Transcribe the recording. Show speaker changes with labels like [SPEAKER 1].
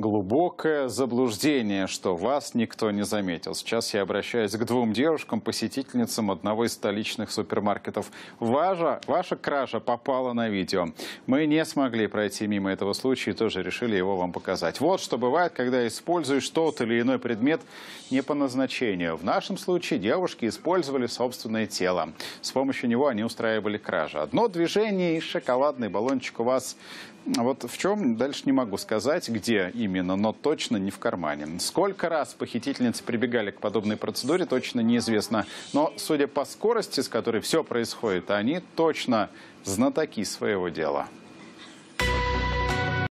[SPEAKER 1] глубокое заблуждение, что вас никто не заметил. Сейчас я обращаюсь к двум девушкам, посетительницам одного из столичных супермаркетов. Ваша, ваша кража попала на видео. Мы не смогли пройти мимо этого случая и тоже решили его вам показать. Вот что бывает, когда используешь тот или иной предмет не по назначению. В нашем случае девушки использовали собственное тело. С помощью него они устраивали кражи. Одно движение и шоколадный баллончик у вас вот в чем, дальше не могу сказать, где именно, но точно не в кармане. Сколько раз похитительницы прибегали к подобной процедуре, точно неизвестно. Но, судя по скорости, с которой все происходит, они точно знатоки своего дела.